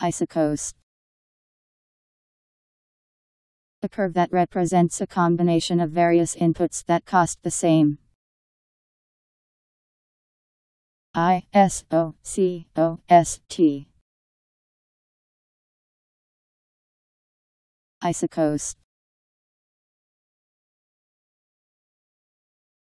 Isocost. A curve that represents a combination of various inputs that cost the same. I S O C O S T. Isocost.